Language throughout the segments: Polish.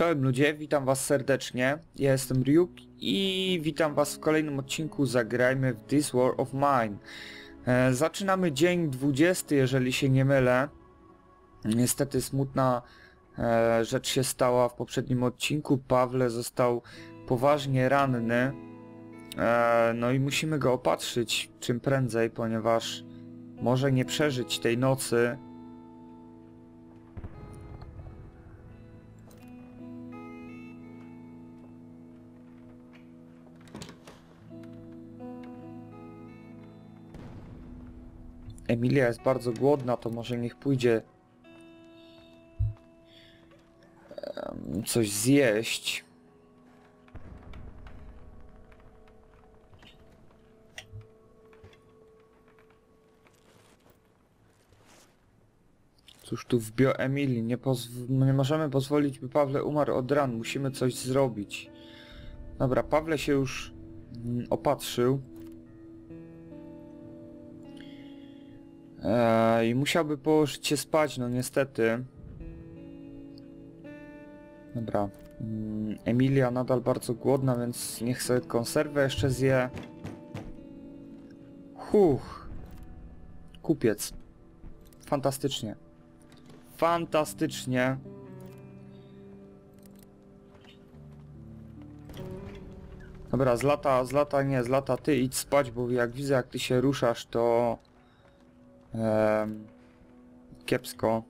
Czołem ludzie, witam was serdecznie. Ja jestem Ryuk i witam was w kolejnym odcinku Zagrajmy w This War of Mine. E, zaczynamy dzień 20, jeżeli się nie mylę. Niestety smutna e, rzecz się stała w poprzednim odcinku. Pawle został poważnie ranny. E, no i musimy go opatrzyć czym prędzej, ponieważ może nie przeżyć tej nocy. Emilia jest bardzo głodna, to może niech pójdzie coś zjeść. Cóż tu w bio Emilii, nie, nie możemy pozwolić, by Pawle umarł od ran, musimy coś zrobić. Dobra, Pawle się już mm, opatrzył. Eee, I musiałby położyć się spać, no niestety. Dobra. Mm, Emilia nadal bardzo głodna, więc niech sobie konserwę jeszcze zje. Huch. Kupiec. Fantastycznie. Fantastycznie. Dobra, z lata, z lata nie, z lata ty idź spać, bo jak widzę jak ty się ruszasz, to... Em, kiepsko.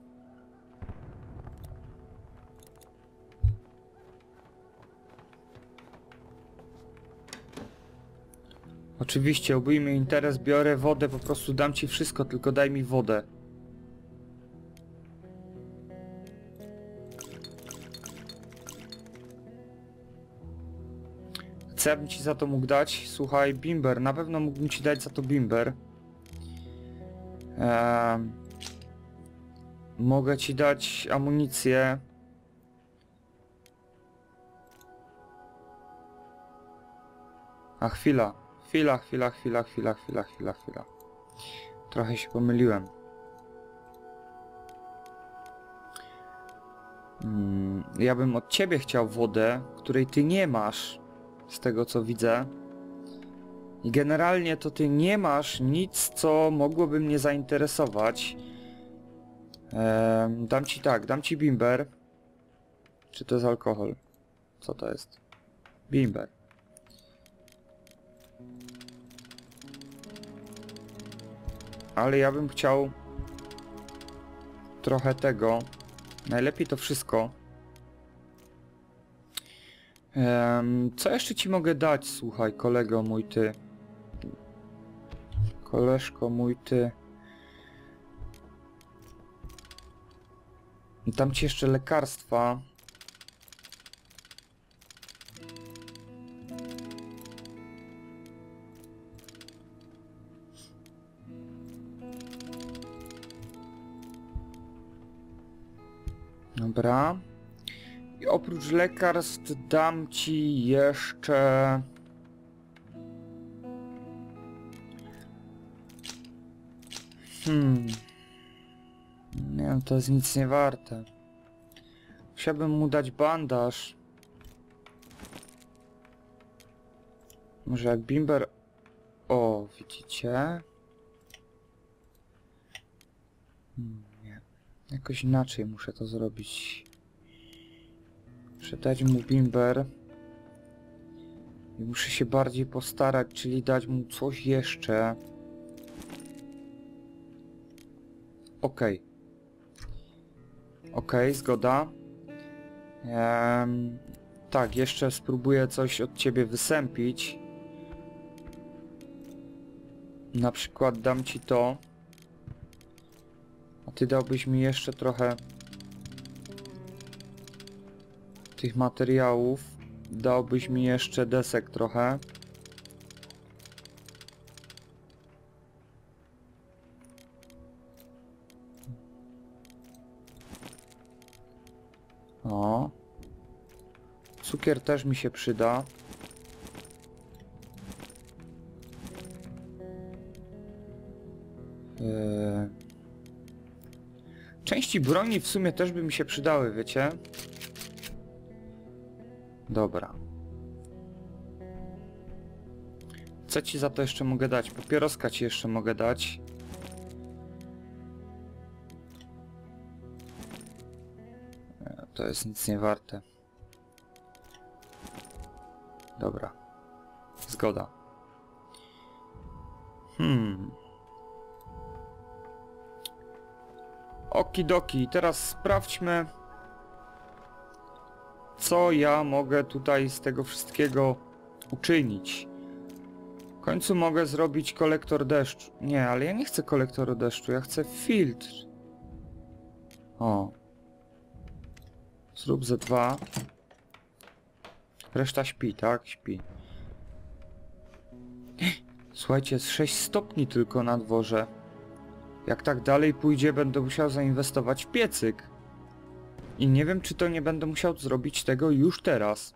Oczywiście, obejmij interes, biorę wodę, po prostu dam ci wszystko, tylko daj mi wodę. Co ja bym ci za to mógł dać? Słuchaj, bimber, na pewno mógłbym ci dać za to bimber. Mogę ci dać amunicję. A chwila, chwila, chwila, chwila, chwila, chwila, chwila, chwila. Trochę się pomyliłem. Mm, ja bym od ciebie chciał wodę, której ty nie masz, z tego co widzę. I generalnie to ty nie masz nic, co mogłoby mnie zainteresować. Em, dam ci tak, dam ci bimber. Czy to jest alkohol? Co to jest? Bimber. Ale ja bym chciał trochę tego. Najlepiej to wszystko. Co jeszcze ci mogę dać, słuchaj, kolego mój ty? Koleżko mój ty. Dam ci jeszcze lekarstwa. Dobra. I oprócz lekarstw dam ci jeszcze... Hmm. Nie wiem, to jest nic nie warte. Chciałbym mu dać bandaż. Może jak bimber... O, widzicie? Hmm, nie. Jakoś inaczej muszę to zrobić. Muszę dać mu bimber. I muszę się bardziej postarać, czyli dać mu coś jeszcze. Okej. Okej, zgoda. Em, tak, jeszcze spróbuję coś od ciebie wysępić. Na przykład dam ci to. A ty dałbyś mi jeszcze trochę tych materiałów. Dałbyś mi jeszcze desek trochę. Cukier też mi się przyda. Eee... Części broni w sumie też by mi się przydały, wiecie? Dobra. Co ci za to jeszcze mogę dać? Papieroska ci jeszcze mogę dać. E, To jest nic nie warte. Dobra. Zgoda. Hmm. Okidoki, teraz sprawdźmy co ja mogę tutaj z tego wszystkiego uczynić. W końcu mogę zrobić kolektor deszczu. Nie, ale ja nie chcę kolektoru deszczu, ja chcę filtr. O. Zrób ze dwa. Reszta śpi, tak? Śpi. Słuchajcie, jest 6 stopni tylko na dworze. Jak tak dalej pójdzie, będę musiał zainwestować w piecyk. I nie wiem, czy to nie będę musiał zrobić tego już teraz.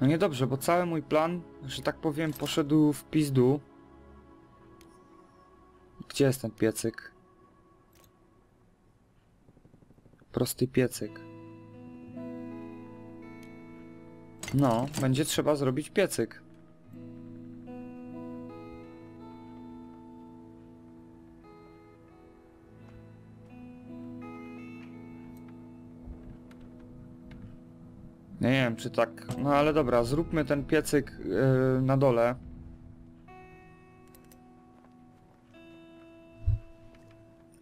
No niedobrze, bo cały mój plan, że tak powiem, poszedł w pizdu. Gdzie jest ten piecyk? Prosty piecyk. No, będzie trzeba zrobić piecyk. Nie wiem, czy tak... No ale dobra, zróbmy ten piecyk yy, na dole.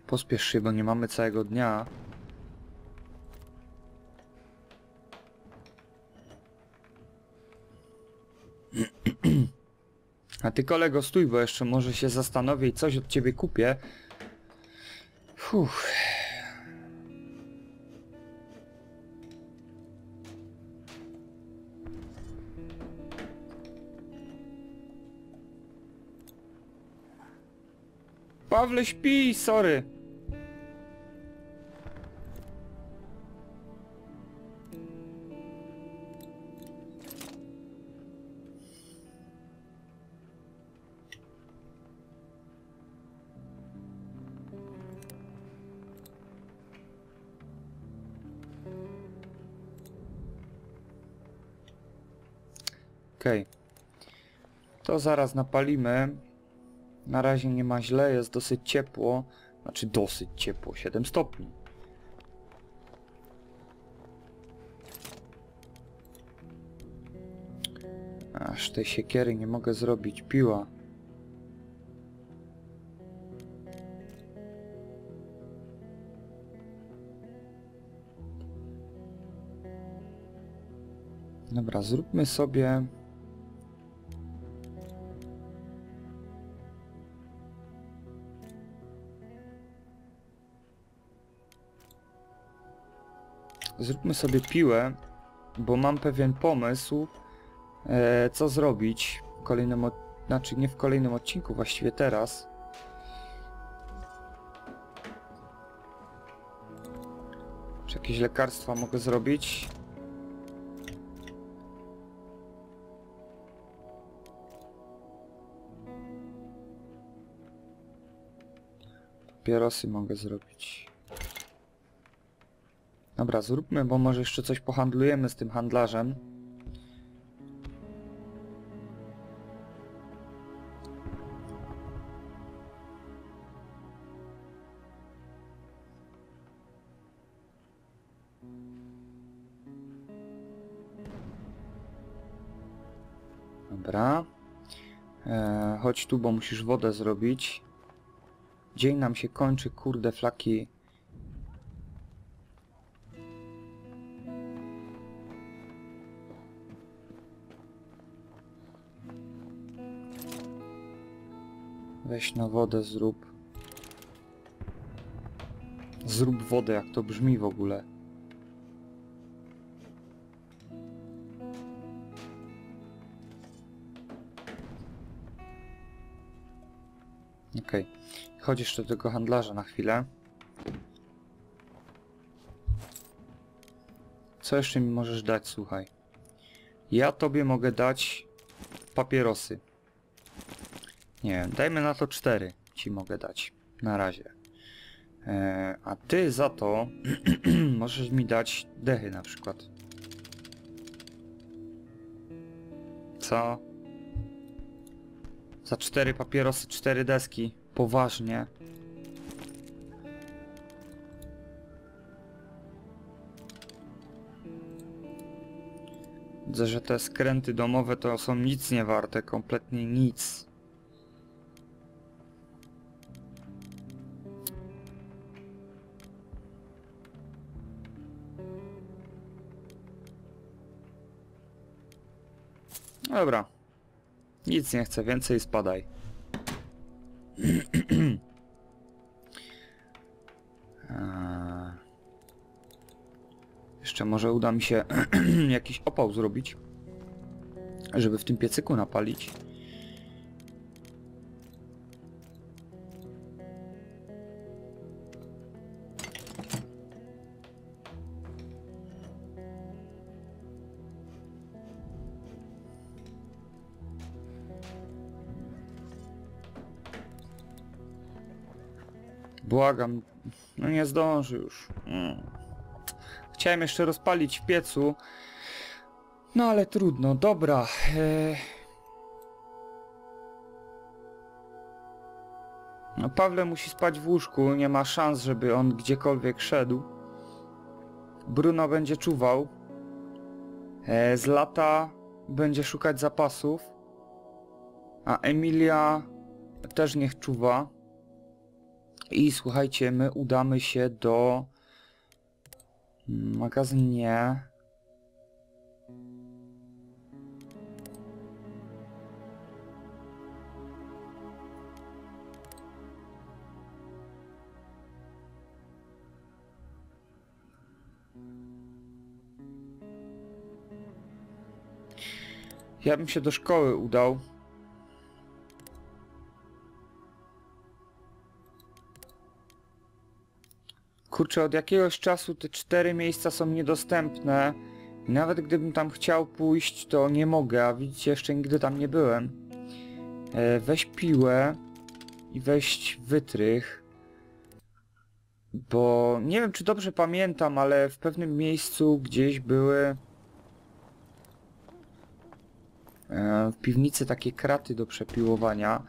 Pospiesz się, bo nie mamy całego dnia. Ty kolego stój, bo jeszcze może się zastanowię i coś od ciebie kupię. Pawle śpi, sorry. To zaraz napalimy. Na razie nie ma źle, jest dosyć ciepło. Znaczy dosyć ciepło, 7 stopni. Aż tej siekiery nie mogę zrobić, piła. Dobra, zróbmy sobie Zróbmy sobie piłę, bo mam pewien pomysł, e, co zrobić w kolejnym, od... znaczy nie w kolejnym odcinku, właściwie teraz. Czy jakieś lekarstwa mogę zrobić? Papierosy mogę zrobić. Dobra, zróbmy, bo może jeszcze coś pohandlujemy z tym handlarzem. Dobra. E, chodź tu, bo musisz wodę zrobić. Dzień nam się kończy, kurde, flaki Weź na wodę zrób. Zrób wodę, jak to brzmi w ogóle. Okej. Chodź jeszcze do tego handlarza na chwilę. Co jeszcze mi możesz dać, słuchaj? Ja tobie mogę dać papierosy. Nie wiem, dajmy na to cztery ci mogę dać. Na razie. E, a ty za to możesz mi dać dechy na przykład. Co? Za cztery papierosy, cztery deski. Poważnie. Widzę, że te skręty domowe to są nic nie warte, kompletnie nic. Dobra. Nic nie chcę więcej, spadaj. Eee. Jeszcze może uda mi się jakiś opał zrobić, żeby w tym piecyku napalić. Błagam, no nie zdąży już. Mm. Chciałem jeszcze rozpalić w piecu. No ale trudno, dobra. E... No Pawle musi spać w łóżku, nie ma szans, żeby on gdziekolwiek szedł. Bruno będzie czuwał. E, z lata będzie szukać zapasów. A Emilia też niech czuwa. I słuchajcie, my udamy się do... Magazyn nie. Ja bym się do szkoły udał. Kurczę, od jakiegoś czasu te cztery miejsca są niedostępne. I nawet gdybym tam chciał pójść, to nie mogę, a widzicie, jeszcze nigdy tam nie byłem. E, weź piłę i weź wytrych. Bo nie wiem, czy dobrze pamiętam, ale w pewnym miejscu gdzieś były e, w piwnicy takie kraty do przepiłowania.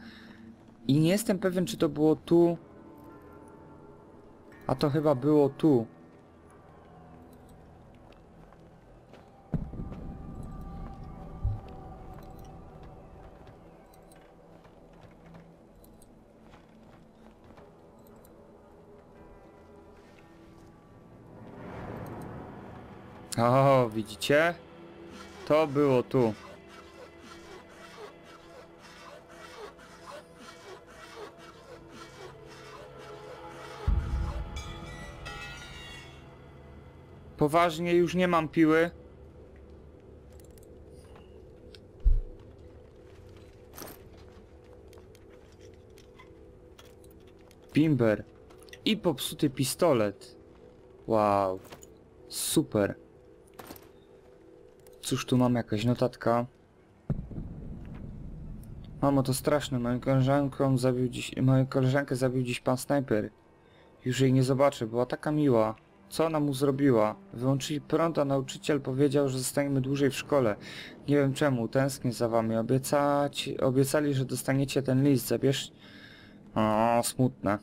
I nie jestem pewien, czy to było tu, a to chyba było tu. O, widzicie? To było tu. Poważnie, już nie mam piły. Bimber. I popsuty pistolet. Wow. Super. Cóż tu mam jakaś notatka. Mamo, to straszne. Moją koleżanką zabił dziś... Moją koleżankę zabił dziś pan snajper. Już jej nie zobaczę. Była taka miła. Co ona mu zrobiła? Wyłączyli prąd, a nauczyciel powiedział, że zostaniemy dłużej w szkole. Nie wiem czemu, tęsknię za wami. Obiecać, obiecali, że dostaniecie ten list. Zabierz... O, smutne.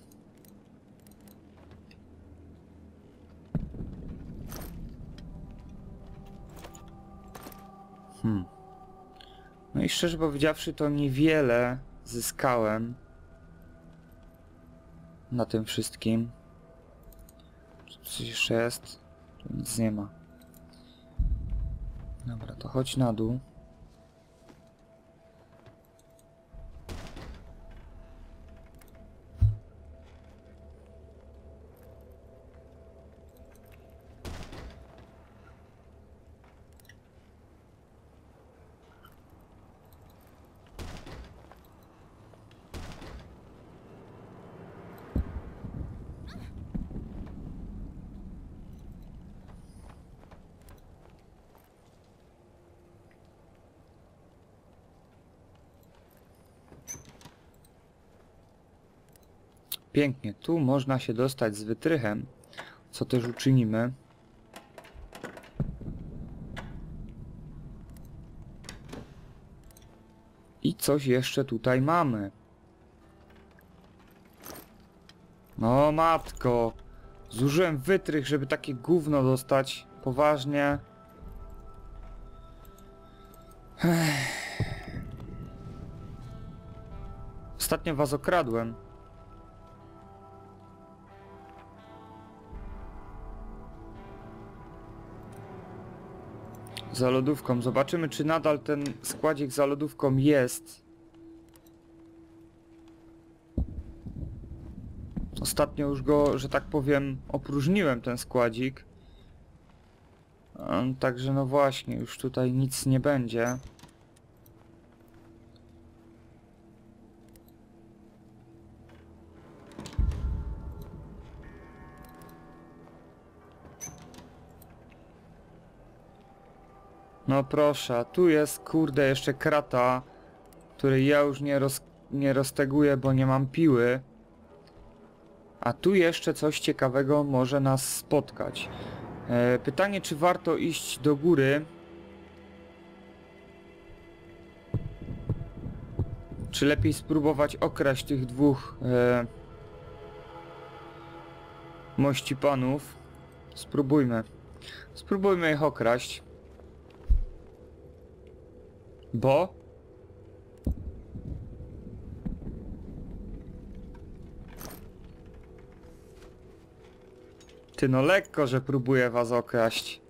Hmm. No i szczerze powiedziawszy, to niewiele zyskałem na tym wszystkim. Coś jeszcze jest? Tu nic nie ma. Dobra, to chodź na dół. Pięknie, tu można się dostać z wytrychem, co też uczynimy. I coś jeszcze tutaj mamy. No matko, zużyłem wytrych, żeby takie gówno dostać. Poważnie. Ech. Ostatnio was okradłem. Za lodówką. Zobaczymy, czy nadal ten składzik za lodówką jest. Ostatnio już go, że tak powiem, opróżniłem ten składzik. Także no właśnie, już tutaj nic nie będzie. No proszę, tu jest kurde jeszcze krata, której ja już nie, roz, nie rozteguję, bo nie mam piły. A tu jeszcze coś ciekawego może nas spotkać. E, pytanie, czy warto iść do góry? Czy lepiej spróbować okraść tych dwóch e, mości panów? Spróbujmy. Spróbujmy ich okraść. Bo? Ty no lekko, że próbuję was okraść.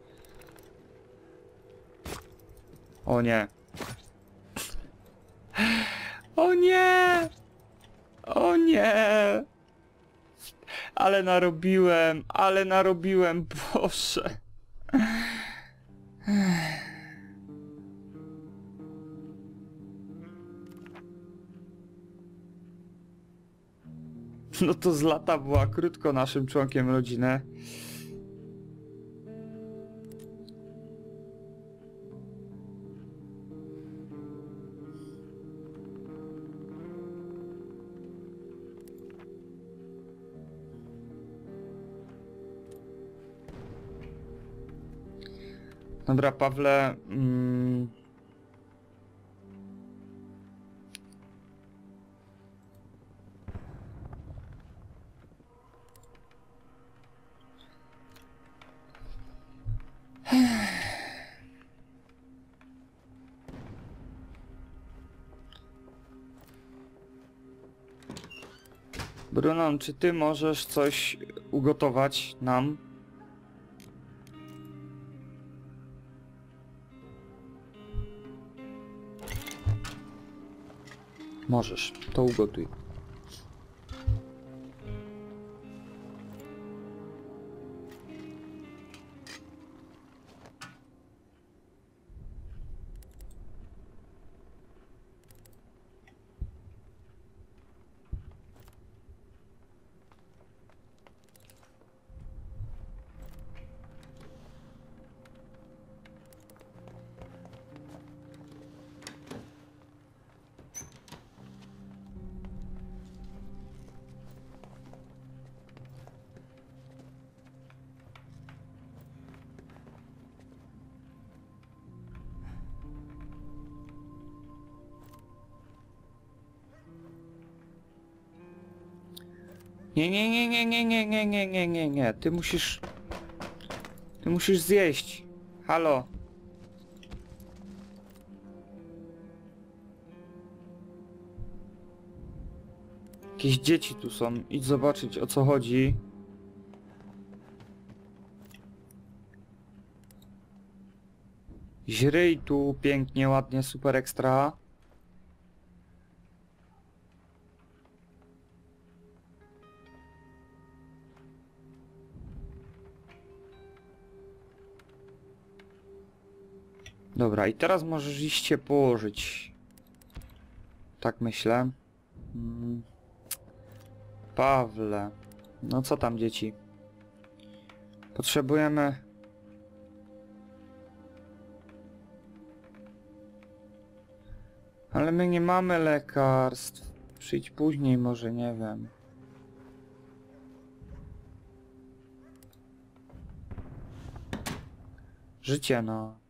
O nie. O nie! O nie! Ale narobiłem, ale narobiłem, Boże. No to z lata była krótko naszym członkiem rodziny. Dobra, Pawle. Mm, Brunon, czy ty możesz coś ugotować nam? Możesz, to ugotuj. Nie, nie, nie, nie, nie, nie, nie, nie, nie, nie, nie. Ty musisz... Ty musisz zjeść. Halo. Jakieś dzieci tu są. Idź zobaczyć o co chodzi. Źryj tu pięknie, ładnie, super ekstra. Dobra, i teraz możesz iść się położyć. Tak myślę. Mm. Pawle. No co tam dzieci? Potrzebujemy... Ale my nie mamy lekarstw. Przyjdź później może, nie wiem. Życie no.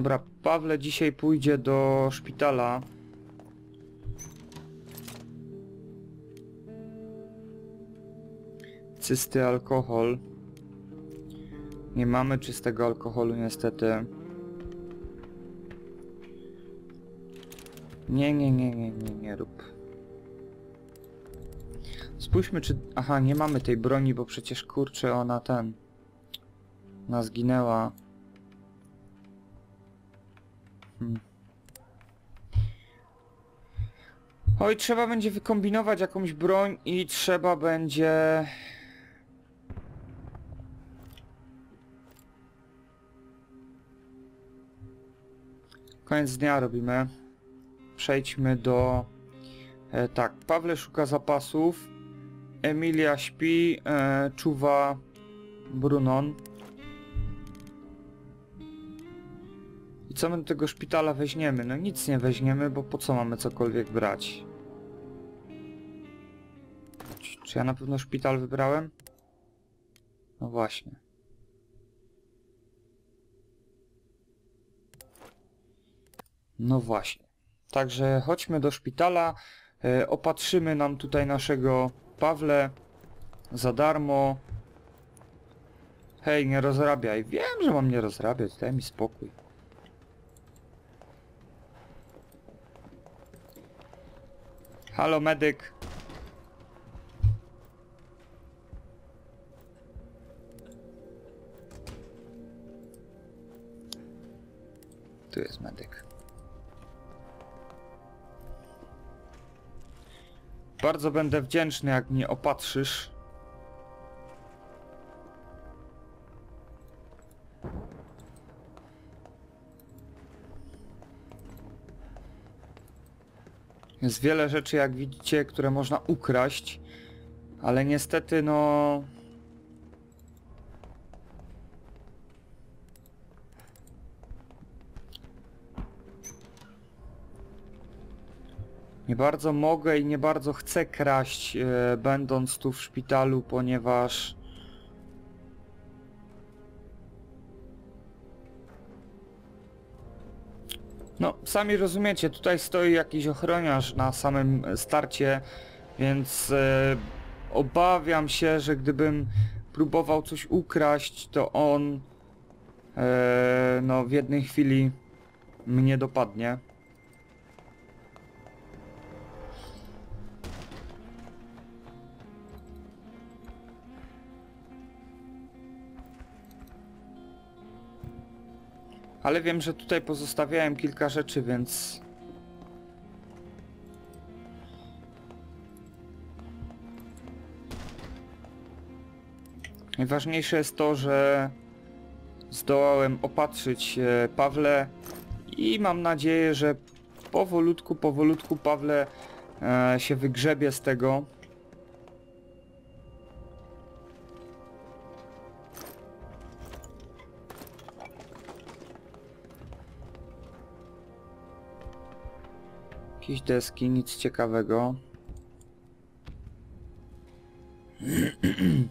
Dobra, Pawle dzisiaj pójdzie do szpitala. Czysty alkohol. Nie mamy czystego alkoholu niestety. Nie, nie, nie, nie, nie, nie rób. Spójrzmy czy... Aha, nie mamy tej broni, bo przecież kurczę ona ten... Ona zginęła. Oj, trzeba będzie wykombinować jakąś broń i trzeba będzie... Koniec dnia robimy. Przejdźmy do... E, tak, Pawle szuka zapasów. Emilia śpi, e, czuwa Brunon. I co my do tego szpitala weźmiemy? No nic nie weźmiemy, bo po co mamy cokolwiek brać? Czy- ja na pewno szpital wybrałem? No właśnie. No właśnie. Także chodźmy do szpitala, e, opatrzymy nam tutaj naszego Pawle za darmo. Hej, nie rozrabiaj. Wiem, że mam nie rozrabiać, daj mi spokój. Halo, medyk. Tu jest medyk. Bardzo będę wdzięczny, jak mnie opatrzysz. Jest wiele rzeczy, jak widzicie, które można ukraść, ale niestety, no... Nie bardzo mogę i nie bardzo chcę kraść, e, będąc tu w szpitalu, ponieważ... No, sami rozumiecie, tutaj stoi jakiś ochroniarz na samym starcie, więc e, obawiam się, że gdybym próbował coś ukraść, to on e, no, w jednej chwili mnie dopadnie. Ale wiem, że tutaj pozostawiałem kilka rzeczy, więc... Najważniejsze jest to, że zdołałem opatrzyć e, Pawle i mam nadzieję, że powolutku, powolutku Pawle e, się wygrzebie z tego. Jakieś deski, nic ciekawego.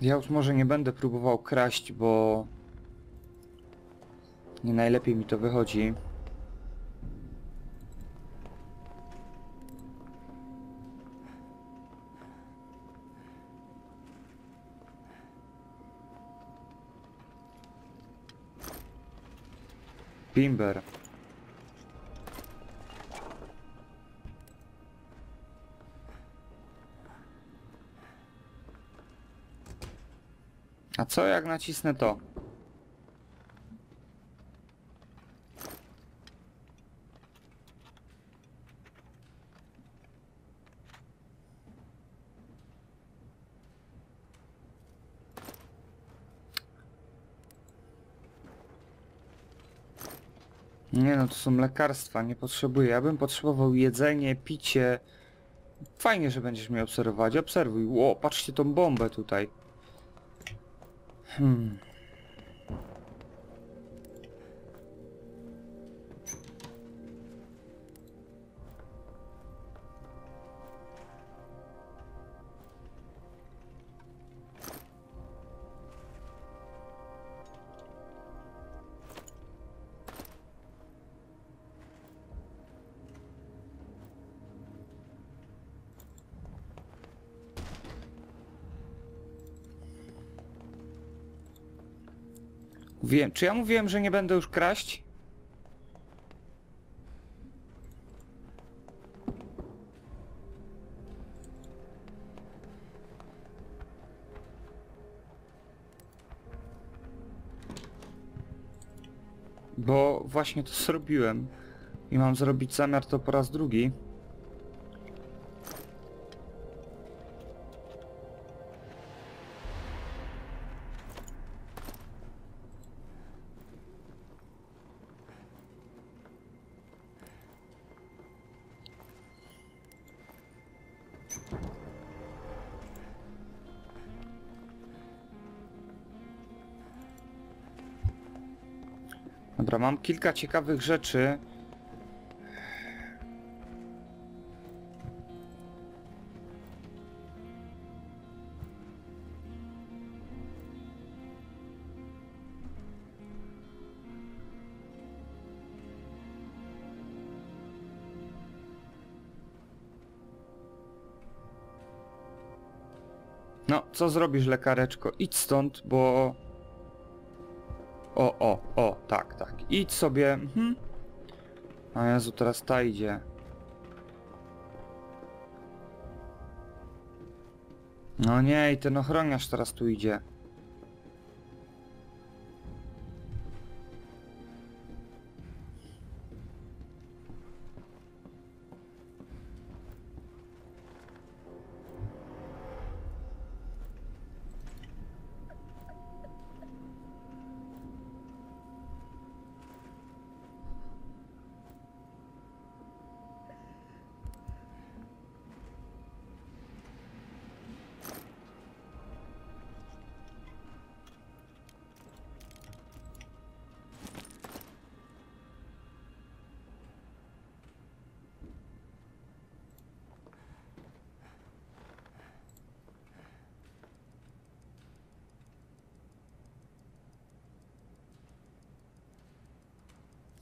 Ja już może nie będę próbował kraść, bo nie najlepiej mi to wychodzi. Bimber. A co jak nacisnę to? Nie no, to są lekarstwa, nie potrzebuję. Ja bym potrzebował jedzenie, picie. Fajnie, że będziesz mnie obserwować. Obserwuj. Ło, patrzcie tą bombę tutaj. Hmm. Mówiłem, czy ja mówiłem, że nie będę już kraść? Bo właśnie to zrobiłem. I mam zrobić zamiar to po raz drugi. Mam kilka ciekawych rzeczy. No, co zrobisz, lekareczko? Idź stąd, bo... O, o, o, tak, tak. Idź sobie. Mhm. A Jezu, teraz ta idzie. No nie, i ten ochroniarz teraz tu idzie.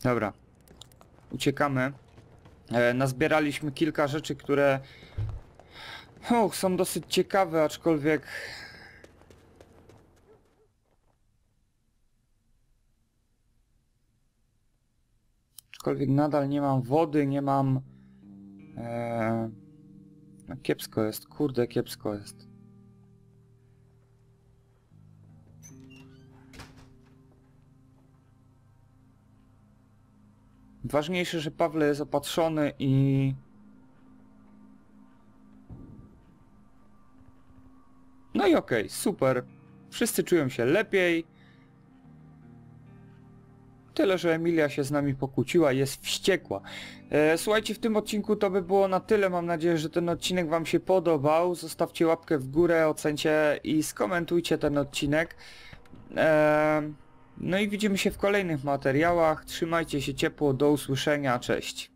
Dobra. Uciekamy. E, nazbieraliśmy kilka rzeczy, które och, są dosyć ciekawe, aczkolwiek... Aczkolwiek nadal nie mam wody, nie mam... E, no kiepsko jest, kurde kiepsko jest. Ważniejsze, że Pawle jest opatrzony i... No i okej, super. Wszyscy czują się lepiej. Tyle, że Emilia się z nami pokłóciła, jest wściekła. E, słuchajcie, w tym odcinku to by było na tyle. Mam nadzieję, że ten odcinek Wam się podobał. Zostawcie łapkę w górę, ocencie i skomentujcie ten odcinek. E, no i widzimy się w kolejnych materiałach. Trzymajcie się ciepło, do usłyszenia, cześć.